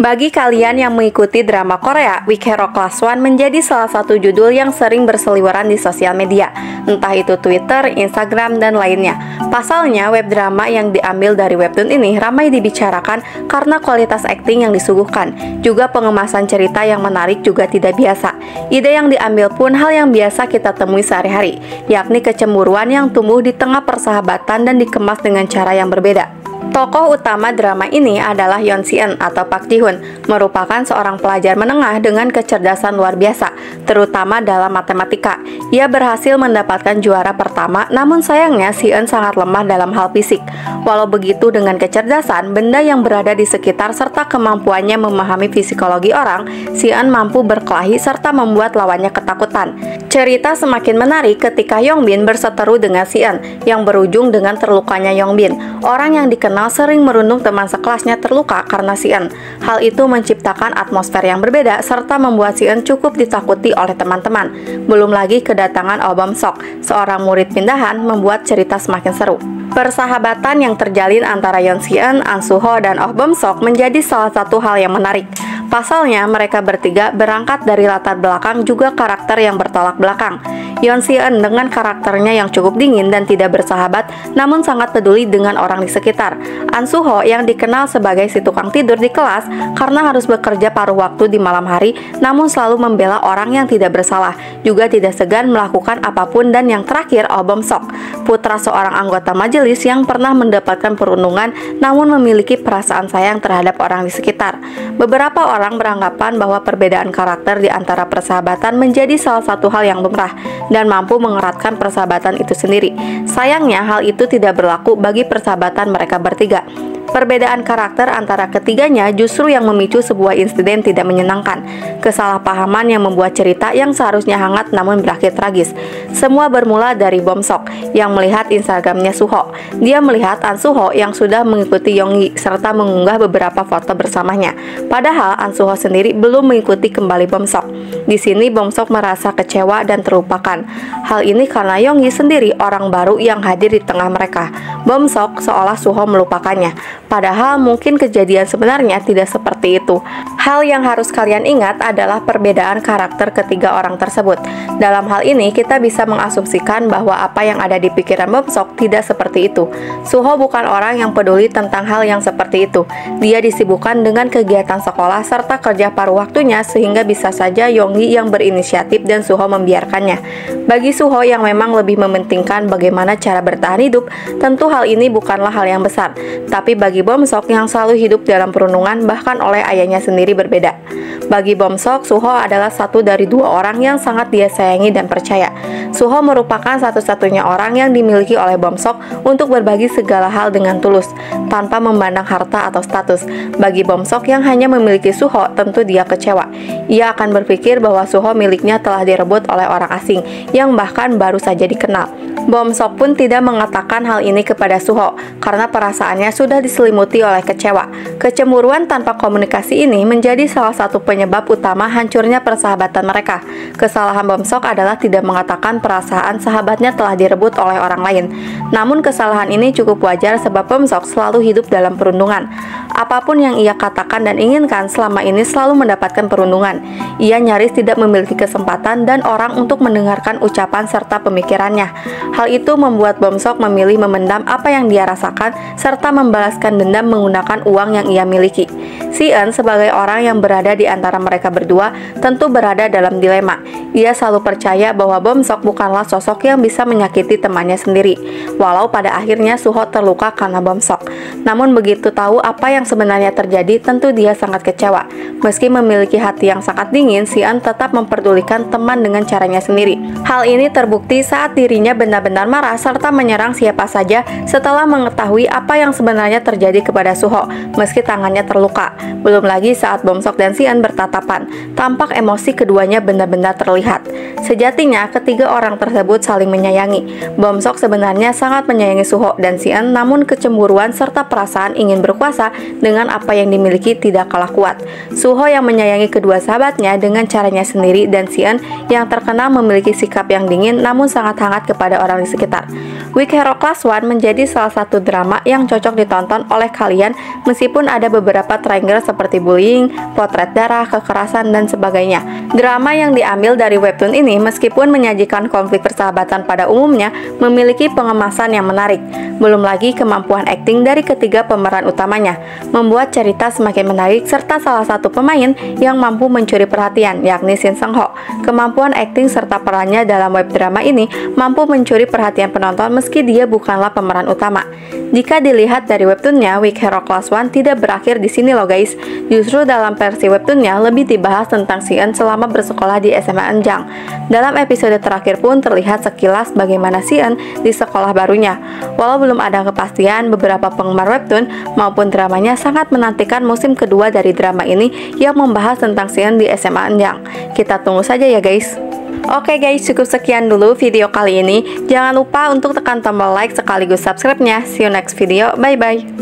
Bagi kalian yang mengikuti drama Korea, Week Hero Class One menjadi salah satu judul yang sering berseliweran di sosial media, entah itu Twitter, Instagram, dan lainnya. Pasalnya, web drama yang diambil dari webtoon ini ramai dibicarakan karena kualitas akting yang disuguhkan, juga pengemasan cerita yang menarik juga tidak biasa. Ide yang diambil pun hal yang biasa kita temui sehari-hari, yakni kecemburuan yang tumbuh di tengah persahabatan dan dikemas dengan cara yang berbeda. Tokoh utama drama ini adalah Yeon Si-eun atau Park Ji-hoon, merupakan seorang pelajar menengah dengan kecerdasan luar biasa, terutama dalam matematika. Ia berhasil mendapatkan juara pertama, namun sayangnya Si-eun sangat lemah dalam hal fisik. Walau begitu, dengan kecerdasan, benda yang berada di sekitar serta kemampuannya memahami psikologi orang, Si-eun mampu berkelahi serta membuat lawannya ketakutan. Cerita semakin menarik ketika Yongbin berseteru dengan Si-eun, yang berujung dengan terlukanya Yongbin, orang yang dikenal sering merundung teman sekelasnya terluka karena Sien. Hal itu menciptakan atmosfer yang berbeda serta membuat Sien cukup ditakuti oleh teman-teman. Belum lagi kedatangan Obam Sok, seorang murid pindahan membuat cerita semakin seru. Persahabatan yang terjalin antara Yeon Sien, An Suho, dan Oh Bom Sok menjadi salah satu hal yang menarik. Pasalnya, mereka bertiga berangkat dari latar belakang juga karakter yang bertolak belakang. Yeon Si-eun dengan karakternya yang cukup dingin dan tidak bersahabat, namun sangat peduli dengan orang di sekitar. An Suho yang dikenal sebagai si tukang tidur di kelas karena harus bekerja paruh waktu di malam hari, namun selalu membela orang yang tidak bersalah, juga tidak segan melakukan apa pun dan yang terakhir Oh Bom Sok, putra seorang anggota majelis yang pernah mendapatkan perundungan namun memiliki perasaan sayang terhadap orang di sekitar. Beberapa orang orang beranggapan bahwa perbedaan karakter di antara persahabatan menjadi salah satu hal yang lumrah dan mampu mengeratkan persahabatan itu sendiri. Sayangnya, hal itu tidak berlaku bagi persahabatan mereka bertiga. Perbedaan karakter antara ketiganya justru yang memicu sebuah insiden tidak menyenangkan. Kesalahpahaman yang membuat cerita yang seharusnya hangat namun berakhir tragis. Semua bermula dari Bom Sok yang melihat Instagramnya Suho. Dia melihat An Suho yang sudah mengikuti Yonggi serta mengunggah beberapa foto bersamanya. Padahal An Suho sendiri belum mengikuti kembali Bom Sok. Di sini Bom Sok merasa kecewa dan terlupakan. Hal ini karena Yonggi sendiri orang baru yang hadir di tengah mereka. Bom Sok seolah Suho melupakannya. Padahal mungkin kejadian sebenarnya tidak seperti itu. Hal yang harus kalian ingat adalah perbedaan karakter ketiga orang tersebut. Dalam hal ini, kita bisa mengasumsikan bahwa apa yang ada di pikiran Bomsok tidak seperti itu. Suho bukan orang yang peduli tentang hal yang seperti itu. Dia disibukkan dengan kegiatan sekolah serta kerja paruh waktunya sehingga bisa saja Yonggi yang berinisiatif dan Suho membiarkannya. Bagi Suho yang memang lebih mementingkan bagaimana cara bertahan hidup, tentu hal ini bukanlah hal yang besar. Tapi bagi Bomsok yang selalu hidup dalam perundungan bahkan oleh ayahnya sendiri berbeda. Bagi Bomsok, Suho adalah satu dari dua orang yang sangat dia sayangi dan percaya. Suho merupakan satu-satunya orang yang dimiliki oleh Bomsok untuk berbagi segala hal dengan tulus, tanpa memandang harta atau status. Bagi Bomsok yang hanya memiliki Suho, tentu dia kecewa. Ia akan berpikir bahwa Suho miliknya telah direbut oleh orang asing, yang bahkan baru saja dikenal. Bomsok pun tidak mengatakan hal ini kepada Suho, karena perasaannya sudah diselimuti oleh kecewa. Kecemburuan tanpa komunikasi ini menjadi salah satu penyebab utama hancurnya persahabatan mereka. Kesalahan Bomsok adalah tidak mengatakan perasaan sahabatnya telah direbut oleh orang lain. Namun kesalahan ini cukup wajar sebab Bomsok selalu hidup dalam perundungan. Apa pun yang ia katakan dan inginkan selama ini selalu mendapatkan perundungan. Ia nyaris tidak memiliki kesempatan dan orang untuk mendengarkan ucapan serta pemikirannya. Hal itu membuat Bomsok memilih memendam apa yang dia rasakan serta membalaskan dendam menggunakan uang yang ia miliki. Sien sebagai orang yang berada di antara mereka berdua tentu berada dalam dilema. Ia selalu percaya bahwa Bomsok bukanlah sosok yang bisa menyakiti temannya sendiri, walau pada akhirnya Suho terluka karena Bomsok. Namun begitu tahu apa yang sebenarnya terjadi, tentu dia sangat kecewa. Meski memiliki hati yang sangat dingin, Sien tetap memperdulikan teman dengan caranya sendiri. Hal ini terbukti saat dirinya benar-benar marah serta menyerang siapa saja setelah mengetahui apa yang sebenarnya terjadi kepada Suho, meski tangannya terluka. Belum lagi saat Bomsok dan Sian bertatapan, tampak emosi keduanya benar-benar terlihat. Sejatinya, ketiga orang tersebut saling menyayangi. Bomsok sebenarnya sangat menyayangi Suho dan Sien, namun kecemburuan serta perasaan ingin berkuasa dengan apa yang dimiliki tidak kalah kuat. Suho yang menyayangi kedua sahabatnya dengan caranya sendiri dan Sien yang terkenal memiliki sikap yang dingin namun sangat hangat kepada orang di sekitar. Week Hero Class One menjadi salah satu drama yang cocok ditonton oleh kalian meskipun ada beberapa trigger seperti bullying, potret darah, kekerasan, dan sebagainya. Drama yang diambil dari webtoon ini meskipun menyajikan konflik persahabatan pada umumnya, memiliki pengemasan yang menarik. Belum lagi kemampuan akting dari ketiga pemeran utamanya, membuat cerita semakin menarik serta salah satu pemain yang mampu mencuri perhatian, yakni Shin Sang Ho. Kemampuan akting serta perannya dalam web drama ini mampu mencuri perhatian penonton meski dia bukanlah pemeran utama. Jika dilihat dari webtoonnya, Week Hero Class 1 tidak berakhir di sini loh guys. Justru dalam versi webtoonnya lebih dibahas tentang Sion selama bersekolah di SMA Enjang. Dalam episode terakhir pun terlihat sekilas bagaimana Sion di sekolah barunya. Walau belum ada kepastian, beberapa penggemar webtoon maupun dramanya sangat menantikan musim kedua dari drama ini yang membahas tentang Sion di SMA Enjang. Kita tunggu saja ya guys. Oke guys, cukup sekian dulu video kali ini. Jangan lupa untuk tekan tombol like sekaligus subscribe-nya. See you next video. Bye-bye.